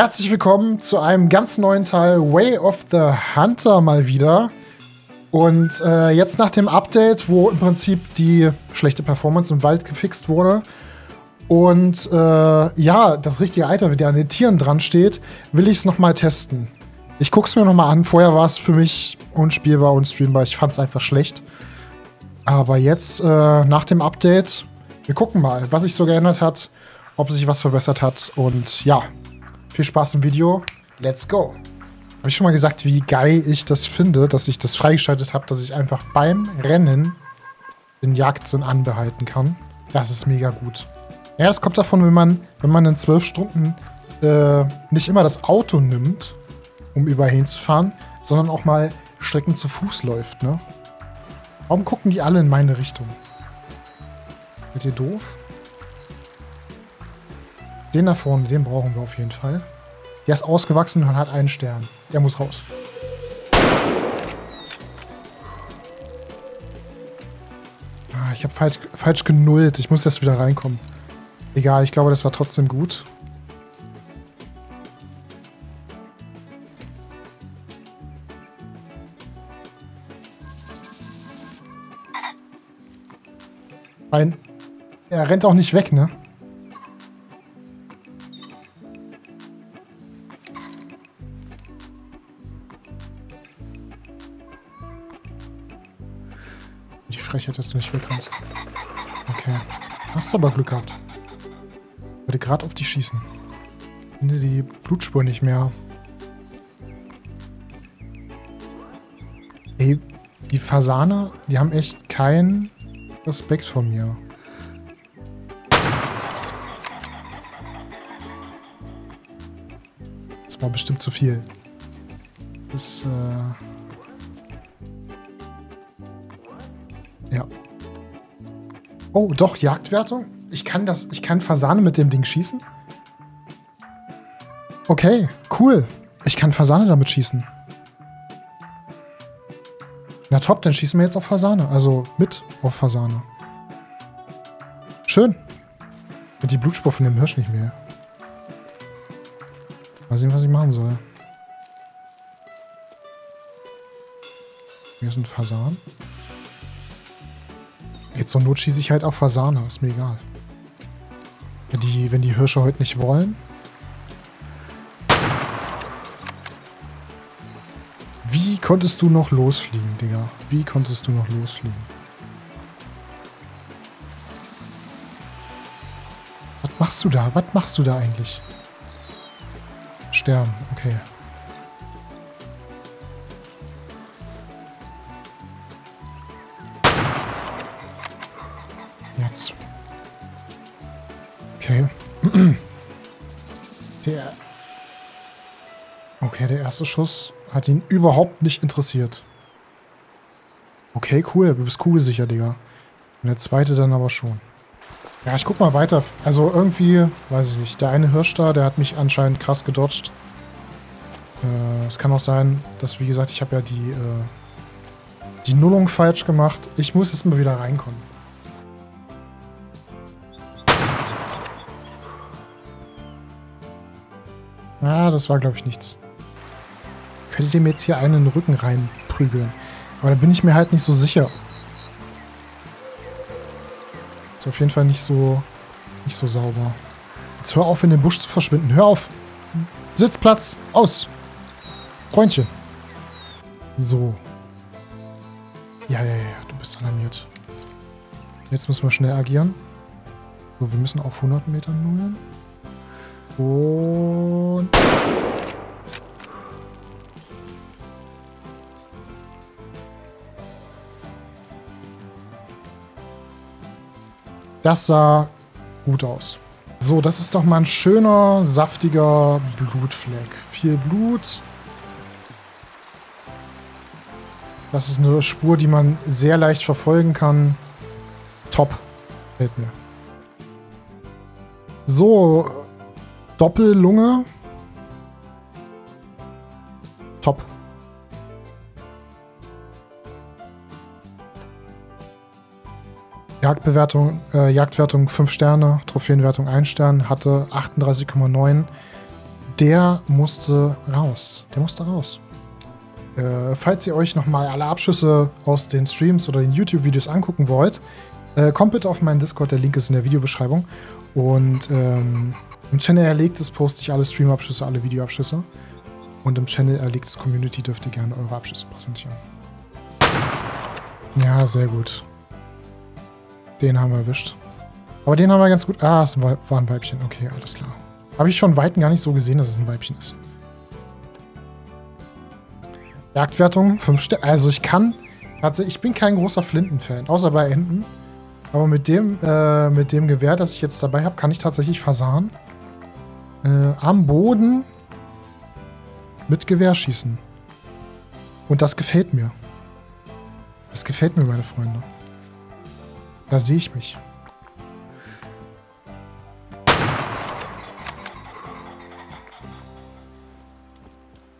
Herzlich willkommen zu einem ganz neuen Teil Way of the Hunter mal wieder. Und äh, jetzt nach dem Update, wo im Prinzip die schlechte Performance im Wald gefixt wurde und äh, ja, das richtige Item, der an den Tieren dran steht, will ich es nochmal testen. Ich gucke es mir nochmal an. Vorher war es für mich unspielbar, unstreambar. Ich fand es einfach schlecht. Aber jetzt, äh, nach dem Update, wir gucken mal, was sich so geändert hat, ob sich was verbessert hat. Und ja, viel Spaß im Video. Let's go. Habe ich schon mal gesagt, wie geil ich das finde, dass ich das freigeschaltet habe, dass ich einfach beim Rennen den Jagdsinn anbehalten kann. Das ist mega gut. Ja, es kommt davon, wenn man, wenn man in zwölf Stunden äh, nicht immer das Auto nimmt, um überall hinzufahren, sondern auch mal Strecken zu Fuß läuft, ne? Warum gucken die alle in meine Richtung? Seid ihr doof? Den da vorne, den brauchen wir auf jeden Fall. Der ist ausgewachsen und hat einen Stern. Der muss raus. Ah, ich habe falsch, falsch genullt. Ich muss jetzt wieder reinkommen. Egal, ich glaube, das war trotzdem gut. Ein, er rennt auch nicht weg, ne? Frechheit, dass du nicht wegkommst. Okay. Hast aber Glück gehabt. Ich wollte gerade auf dich schießen. Finde die Blutspur nicht mehr. Ey, die Fasane, die haben echt keinen Respekt vor mir. Das war bestimmt zu viel. Das, äh... Ja. Oh, doch, Jagdwertung? Ich kann das, ich kann Fasane mit dem Ding schießen? Okay, cool. Ich kann Fasane damit schießen. Na top, dann schießen wir jetzt auf Fasane. Also mit auf Fasane. Schön. Mit die Blutspur von dem Hirsch nicht mehr. Mal sehen, was ich machen soll. Hier ist ein Fasan. Jetzt zur Not schieße ich halt auf Fasane. Ist mir egal. Wenn die, wenn die Hirsche heute nicht wollen. Wie konntest du noch losfliegen, Digga? Wie konntest du noch losfliegen? Was machst du da? Was machst du da eigentlich? Sterben, okay. Jetzt. Okay. Der... Okay, der erste Schuss hat ihn überhaupt nicht interessiert. Okay, cool. Du bist kugelsicher, Digga. Und der zweite dann aber schon. Ja, ich guck mal weiter. Also irgendwie, weiß ich nicht. Der eine Hirsch da, der hat mich anscheinend krass gedodged. Äh, es kann auch sein, dass, wie gesagt, ich habe ja die, äh, die Nullung falsch gemacht. Ich muss jetzt mal wieder reinkommen. Ah, das war, glaube ich, nichts. Könnte dem jetzt hier einen in den Rücken reinprügeln. Aber da bin ich mir halt nicht so sicher. Ist auf jeden Fall nicht so, nicht so sauber. Jetzt hör auf, in den Busch zu verschwinden. Hör auf! Sitzplatz! Aus! Freundchen! So. Ja, ja, ja, du bist alarmiert. Jetzt müssen wir schnell agieren. So, wir müssen auf 100 Metern nullen. Und... Das sah gut aus. So, das ist doch mal ein schöner, saftiger Blutfleck. Viel Blut. Das ist eine Spur, die man sehr leicht verfolgen kann. Top. Fällt mir. So, Doppellunge. Top. Jagdbewertung, äh, Jagdwertung 5 Sterne, Trophäenwertung 1 Stern, hatte 38,9. der musste raus. Der musste raus. Äh, falls ihr euch nochmal alle Abschüsse aus den Streams oder den YouTube-Videos angucken wollt, äh, kommt bitte auf meinen Discord, der Link ist in der Videobeschreibung. Und ähm, im Channel erlegtes poste ich alle Stream-Abschüsse, alle Videoabschüsse. Und im Channel erlegtes Community dürft ihr gerne eure Abschüsse präsentieren. Ja, sehr gut. Den haben wir erwischt. Aber den haben wir ganz gut... Ah, es war ein Weibchen. Okay, alles klar. Habe ich von Weitem gar nicht so gesehen, dass es ein Weibchen ist. Jagdwertung, 5 Sterne. Also ich kann... Ich bin kein großer Flinten-Fan, außer bei Enten. Aber mit dem, äh, mit dem Gewehr, das ich jetzt dabei habe, kann ich tatsächlich Fasan äh, am Boden mit Gewehr schießen. Und das gefällt mir. Das gefällt mir, meine Freunde. Da sehe ich mich.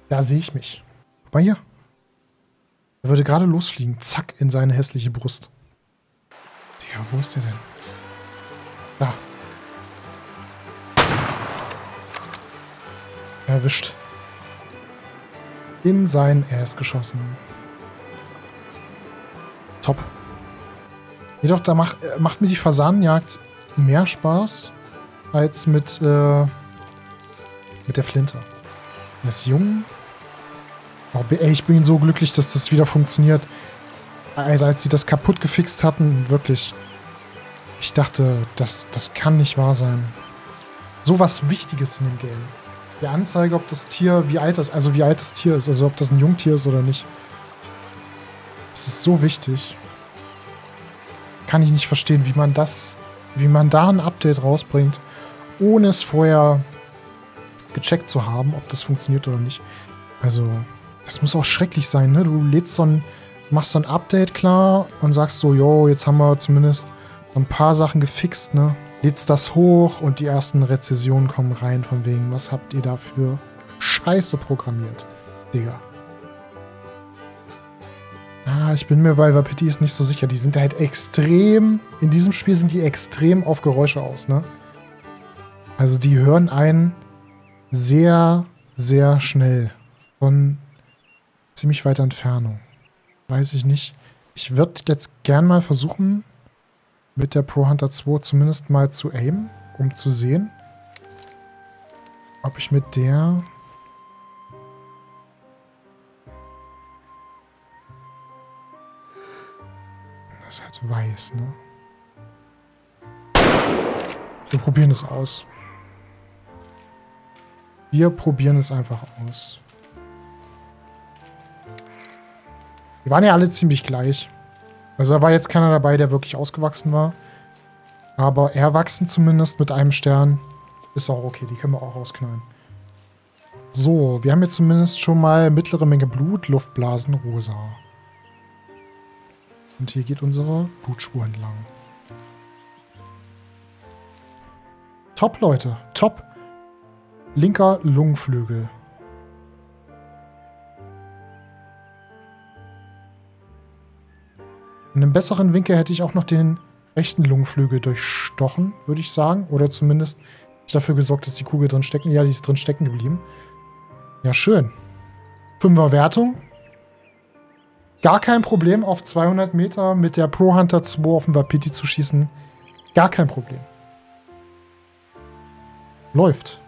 Da sehe ich mich. Mal hier. Er würde gerade losfliegen. Zack, in seine hässliche Brust. Digga, wo ist der denn? Erwischt. In sein Ass geschossen. Top. Jedoch, da macht, äh, macht mir die Fasanenjagd mehr Spaß als mit, äh, mit der Flinte. Er ist jung. Oh, ey, ich bin so glücklich, dass das wieder funktioniert. Alter, als sie das kaputt gefixt hatten, wirklich. Ich dachte, das, das kann nicht wahr sein. So was Wichtiges in dem Game. Die Anzeige, ob das Tier, wie alt das, also wie alt das Tier ist, also ob das ein Jungtier ist oder nicht. Das ist so wichtig. Kann ich nicht verstehen, wie man das, wie man da ein Update rausbringt, ohne es vorher gecheckt zu haben, ob das funktioniert oder nicht. Also, das muss auch schrecklich sein, ne? Du lädst so ein, machst so ein Update klar und sagst so, jo, jetzt haben wir zumindest ein paar Sachen gefixt, ne? Lädst das hoch und die ersten Rezessionen kommen rein von wegen, was habt ihr dafür Scheiße programmiert, Digga. Ah, ich bin mir bei Vapitis nicht so sicher. Die sind halt extrem, in diesem Spiel sind die extrem auf Geräusche aus, ne? Also die hören einen sehr, sehr schnell von ziemlich weiter Entfernung. Weiß ich nicht. Ich würde jetzt gern mal versuchen, mit der Pro Hunter 2 zumindest mal zu aimen, um zu sehen, ob ich mit der Das ist halt weiß, ne? Wir probieren es aus. Wir probieren es einfach aus. Die waren ja alle ziemlich gleich. Also da war jetzt keiner dabei, der wirklich ausgewachsen war. Aber erwachsen zumindest mit einem Stern ist auch okay. Die können wir auch rausknallen. So, wir haben jetzt zumindest schon mal mittlere Menge Blut, Luftblasen, rosa. Und hier geht unsere Blutspur entlang. Top, Leute. Top. Linker Lungenflügel. In einem besseren Winkel hätte ich auch noch den rechten Lungenflügel durchstochen, würde ich sagen. Oder zumindest dafür gesorgt, dass die Kugel drin stecken. Ja, die ist drin stecken geblieben. Ja, schön. Fünfer Wertung. Gar kein Problem, auf 200 Meter mit der Pro Hunter 2 auf den Wapiti zu schießen. Gar kein Problem. Läuft.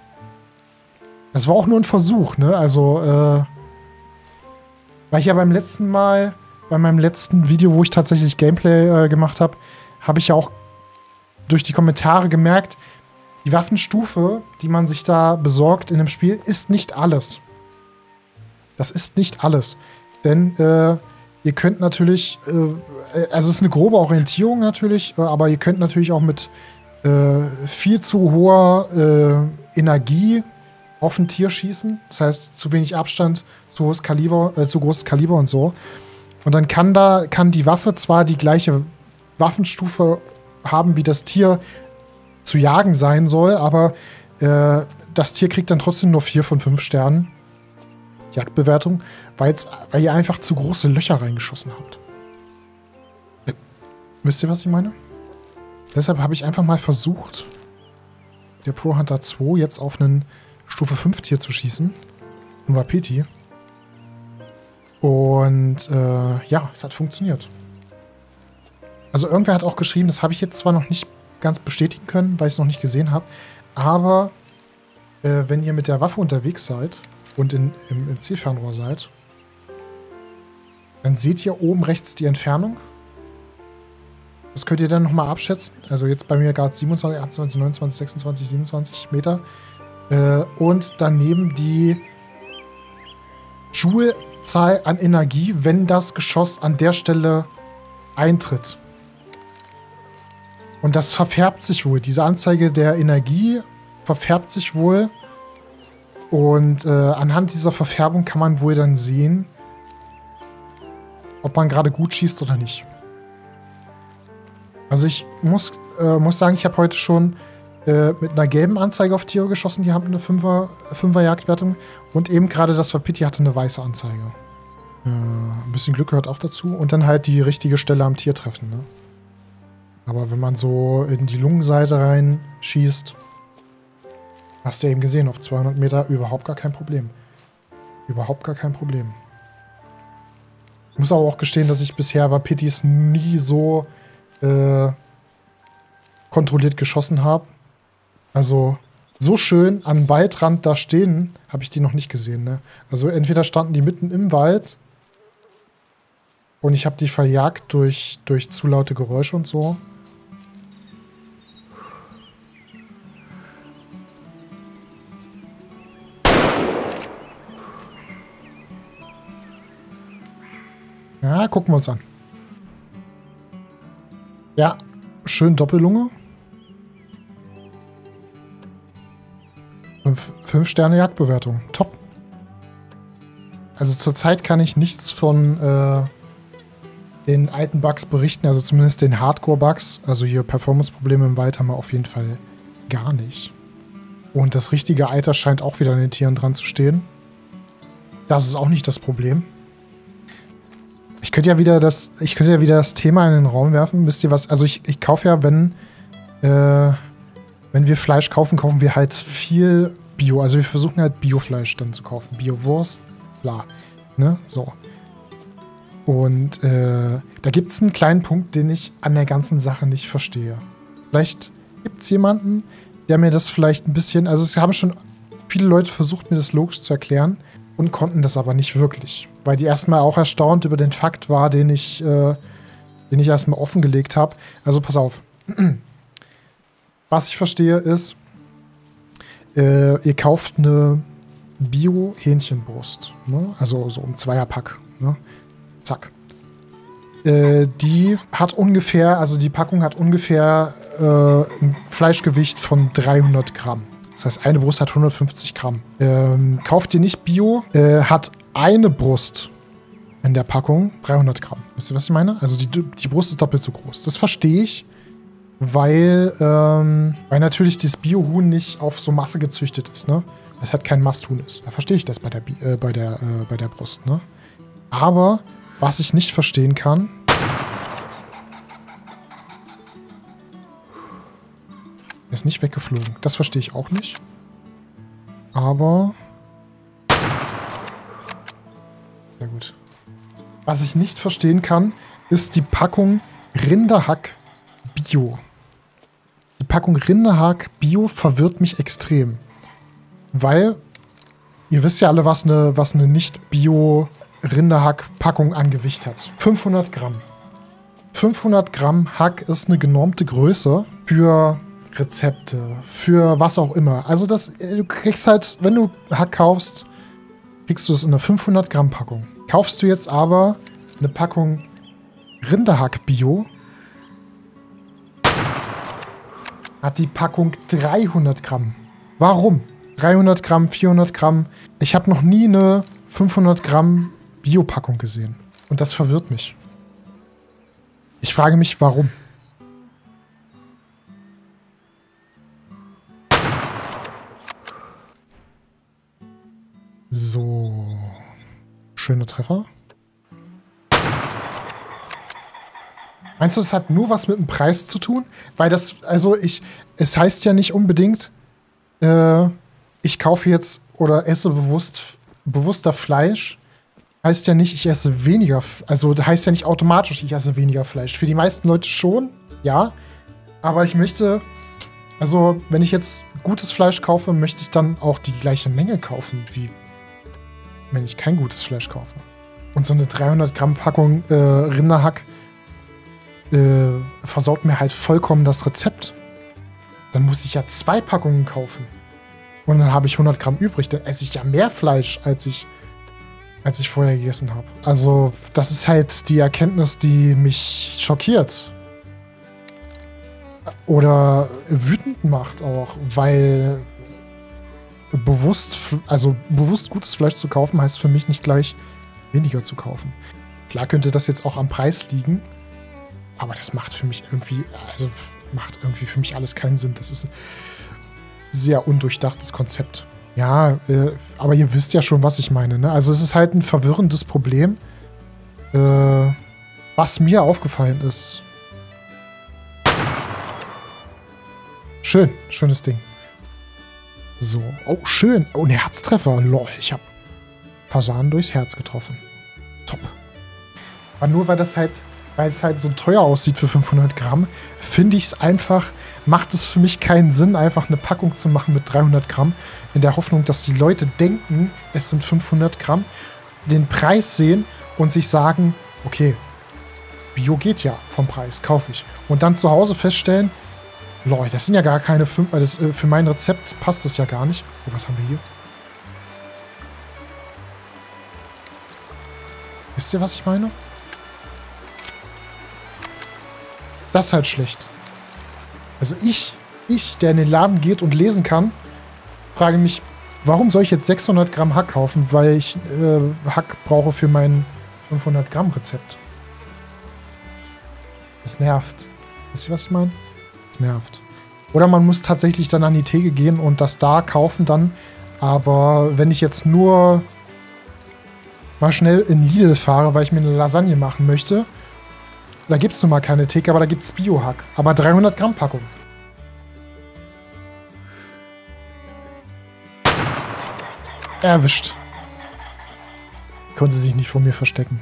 Das war auch nur ein Versuch, ne? Also, äh, weil ich ja beim letzten Mal, bei meinem letzten Video, wo ich tatsächlich Gameplay äh, gemacht habe, habe ich ja auch durch die Kommentare gemerkt, die Waffenstufe, die man sich da besorgt in dem Spiel, ist nicht alles. Das ist nicht alles. Denn äh, Ihr könnt natürlich, äh, also es ist eine grobe Orientierung natürlich, äh, aber ihr könnt natürlich auch mit äh, viel zu hoher äh, Energie auf ein Tier schießen. Das heißt, zu wenig Abstand, zu hohes Kaliber, äh, zu großes Kaliber und so. Und dann kann da, kann die Waffe zwar die gleiche Waffenstufe haben, wie das Tier zu jagen sein soll, aber äh, das Tier kriegt dann trotzdem nur vier von fünf Sternen. Jagdbewertung, weil ihr einfach zu große Löcher reingeschossen habt. Äh, wisst ihr, was ich meine? Deshalb habe ich einfach mal versucht, der Pro Hunter 2 jetzt auf einen Stufe 5 Tier zu schießen. Um Wapiti. Und äh, ja, es hat funktioniert. Also irgendwer hat auch geschrieben, das habe ich jetzt zwar noch nicht ganz bestätigen können, weil ich es noch nicht gesehen habe, aber äh, wenn ihr mit der Waffe unterwegs seid und in, im, im Zielfernrohr seid, dann seht ihr oben rechts die Entfernung. Das könnt ihr dann nochmal abschätzen. Also jetzt bei mir gerade 27, 28, 29, 26, 27 Meter. Äh, und daneben die Joule-Zahl an Energie, wenn das Geschoss an der Stelle eintritt. Und das verfärbt sich wohl. Diese Anzeige der Energie verfärbt sich wohl. Und äh, anhand dieser Verfärbung kann man wohl dann sehen, ob man gerade gut schießt oder nicht. Also ich muss, äh, muss sagen, ich habe heute schon äh, mit einer gelben Anzeige auf Tiere geschossen, die haben eine 5er, 5er Jagdwertung. Und eben gerade das Vapiti hatte eine weiße Anzeige. Äh, ein bisschen Glück gehört auch dazu. Und dann halt die richtige Stelle am Tier treffen. Ne? Aber wenn man so in die Lungenseite rein schießt, hast du ja eben gesehen, auf 200 Meter überhaupt gar kein Problem. Überhaupt gar kein Problem. Ich muss aber auch gestehen, dass ich bisher Wapitis nie so äh, kontrolliert geschossen habe. Also so schön am Waldrand da stehen, habe ich die noch nicht gesehen. Ne? Also entweder standen die mitten im Wald und ich habe die verjagt durch, durch zu laute Geräusche und so. Ja, gucken wir uns an. Ja, schön Doppellunge. Fünf, fünf Sterne Jagdbewertung. Top. Also zurzeit kann ich nichts von äh, den alten Bugs berichten, also zumindest den Hardcore-Bugs. Also hier Performance-Probleme im Wald haben wir auf jeden Fall gar nicht. Und das richtige Alter scheint auch wieder an den Tieren dran zu stehen. Das ist auch nicht das Problem. Ich könnte ja wieder das, ich könnte ja wieder das Thema in den Raum werfen. Wisst ihr was? Also ich, ich kaufe ja, wenn, äh, wenn wir Fleisch kaufen, kaufen wir halt viel Bio. Also wir versuchen halt Biofleisch dann zu kaufen. Biowurst, bla. Ne? So. Und äh, da gibt es einen kleinen Punkt, den ich an der ganzen Sache nicht verstehe. Vielleicht gibt es jemanden, der mir das vielleicht ein bisschen. Also es haben schon viele Leute versucht, mir das logisch zu erklären und konnten das aber nicht wirklich. Weil die erstmal auch erstaunt über den Fakt war, den ich, äh, den ich erstmal offengelegt habe. Also pass auf. Was ich verstehe ist, äh, ihr kauft eine Bio-Hähnchenbrust. Ne? Also so ein Zweierpack. Ne? Zack. Äh, die hat ungefähr, also die Packung hat ungefähr äh, ein Fleischgewicht von 300 Gramm. Das heißt, eine Brust hat 150 Gramm. Ähm, kauft ihr nicht Bio, äh, hat eine Brust in der Packung 300 Gramm. Wisst ihr, was ich meine? Also die, die Brust ist doppelt so groß. Das verstehe ich, weil, ähm, weil natürlich das Biohuhn nicht auf so Masse gezüchtet ist, ne? Es hat kein Masthuhn ist. Da verstehe ich das bei der, äh, bei der, äh, bei der Brust, ne? Aber was ich nicht verstehen kann, Er ist nicht weggeflogen. Das verstehe ich auch nicht. Aber... Sehr gut. Was ich nicht verstehen kann, ist die Packung Rinderhack Bio. Packung Rinderhack Bio verwirrt mich extrem. Weil ihr wisst ja alle, was eine, was eine Nicht-Bio-Rinderhack-Packung an Gewicht hat. 500 Gramm. 500 Gramm Hack ist eine genormte Größe für Rezepte, für was auch immer. Also das, äh, du kriegst halt, wenn du Hack kaufst, kriegst du es in einer 500 Gramm Packung. Kaufst du jetzt aber eine Packung Rinderhack Bio, hat die Packung 300 Gramm. Warum? 300 Gramm, 400 Gramm. Ich habe noch nie eine 500 Gramm Bio-Packung gesehen. Und das verwirrt mich. Ich frage mich, warum. So. Schöner Treffer. Meinst du, es hat nur was mit dem Preis zu tun? Weil das, also ich, es heißt ja nicht unbedingt, äh, ich kaufe jetzt oder esse bewusst, bewusster Fleisch, heißt ja nicht, ich esse weniger, also heißt ja nicht automatisch, ich esse weniger Fleisch. Für die meisten Leute schon, ja. Aber ich möchte, also wenn ich jetzt gutes Fleisch kaufe, möchte ich dann auch die gleiche Menge kaufen, wie wenn ich kein gutes Fleisch kaufe. Und so eine 300 Gramm Packung äh, Rinderhack äh, versaut mir halt vollkommen das Rezept. Dann muss ich ja zwei Packungen kaufen. Und dann habe ich 100 Gramm übrig. Dann esse ich ja mehr Fleisch, als ich, als ich vorher gegessen habe. Also, das ist halt die Erkenntnis, die mich schockiert. Oder wütend macht auch, weil bewusst, also bewusst gutes Fleisch zu kaufen, heißt für mich nicht gleich weniger zu kaufen. Klar könnte das jetzt auch am Preis liegen, aber das macht für mich irgendwie, also macht irgendwie für mich alles keinen Sinn. Das ist ein sehr undurchdachtes Konzept. Ja, äh, aber ihr wisst ja schon, was ich meine. Ne? Also es ist halt ein verwirrendes Problem, äh, was mir aufgefallen ist. Schön, schönes Ding. So. Oh, schön. Oh, ein Herztreffer. Lol, ich habe Fasanen durchs Herz getroffen. Top. Aber nur weil das halt, weil es halt so teuer aussieht für 500 Gramm, finde ich es einfach, macht es für mich keinen Sinn, einfach eine Packung zu machen mit 300 Gramm, in der Hoffnung, dass die Leute denken, es sind 500 Gramm, den Preis sehen und sich sagen, okay, Bio geht ja vom Preis, kaufe ich. Und dann zu Hause feststellen, Leute, das sind ja gar keine fünf. Das, äh, für mein Rezept passt das ja gar nicht. Oh, was haben wir hier? Wisst ihr, was ich meine? Das ist halt schlecht. Also ich, ich, der in den Laden geht und lesen kann, frage mich, warum soll ich jetzt 600 Gramm Hack kaufen, weil ich äh, Hack brauche für mein 500 Gramm Rezept. Das nervt. Wisst ihr, was ich meine? Das nervt. Oder man muss tatsächlich dann an die Theke gehen und das da kaufen dann. Aber wenn ich jetzt nur mal schnell in Lidl fahre, weil ich mir eine Lasagne machen möchte, da gibt es nun mal keine Theke, aber da gibt es Biohack. Aber 300 Gramm Packung. Erwischt. Konnte sich nicht vor mir verstecken.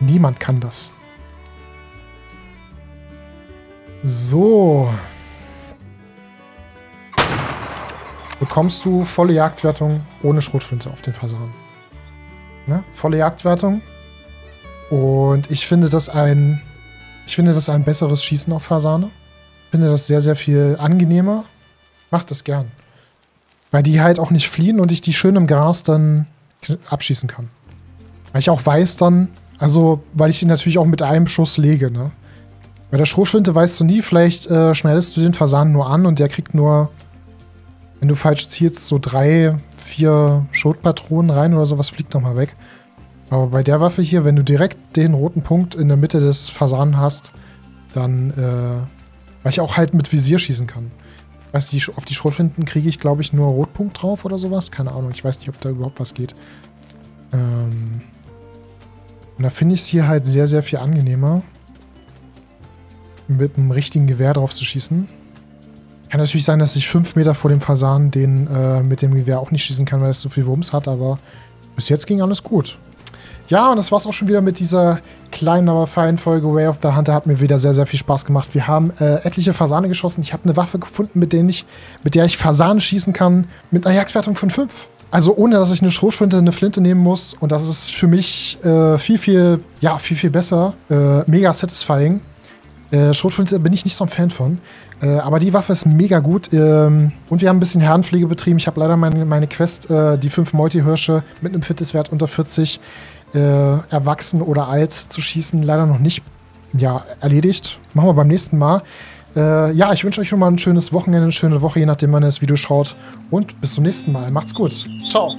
Niemand kann das. So. Bekommst du volle Jagdwertung ohne Schrotflinte auf den Fasan. Ne? Volle Jagdwertung. Und ich finde das ein. Ich finde das ein besseres Schießen auf Fasane. Ich finde das sehr, sehr viel angenehmer. Macht das gern. Weil die halt auch nicht fliehen und ich die schön im Gras dann abschießen kann. Weil ich auch weiß dann, also, weil ich die natürlich auch mit einem Schuss lege, ne? Bei der Schrotflinte weißt du nie, vielleicht äh, schnellst du den Fasan nur an und der kriegt nur, wenn du falsch zielst, so drei, vier Schrotpatronen rein oder sowas, fliegt nochmal weg. Aber bei der Waffe hier, wenn du direkt den roten Punkt in der Mitte des Fasanen hast, dann, äh, weil ich auch halt mit Visier schießen kann. Weißt du, auf die Schrotflinten kriege ich, glaube ich, nur Rotpunkt drauf oder sowas. Keine Ahnung, ich weiß nicht, ob da überhaupt was geht. Ähm und da finde ich es hier halt sehr, sehr viel angenehmer mit einem richtigen Gewehr drauf zu schießen. Kann natürlich sein, dass ich fünf Meter vor dem Fasan den äh, mit dem Gewehr auch nicht schießen kann, weil es so viel Wumms hat, aber bis jetzt ging alles gut. Ja, und das war's auch schon wieder mit dieser kleinen, aber feinen Folge Way of the Hunter. Hat mir wieder sehr, sehr viel Spaß gemacht. Wir haben äh, etliche Fasane geschossen. Ich habe eine Waffe gefunden, mit, denen ich, mit der ich Fasane schießen kann, mit einer Jagdwertung von 5. Also ohne, dass ich eine Schrotflinte, eine Flinte nehmen muss. Und das ist für mich äh, viel, viel, ja, viel, viel besser. Äh, mega satisfying. Äh, Schrotflinte bin ich nicht so ein Fan von. Äh, aber die Waffe ist mega gut. Ähm, und wir haben ein bisschen Herrenpflege betrieben. Ich habe leider meine, meine Quest, äh, die fünf Meuti-Hirsche mit einem Fitnesswert unter 40, äh, erwachsen oder alt zu schießen, leider noch nicht ja, erledigt. Machen wir beim nächsten Mal. Äh, ja, ich wünsche euch schon mal ein schönes Wochenende, eine schöne Woche, je nachdem, wann ihr das Video schaut. Und bis zum nächsten Mal. Macht's gut. Ciao.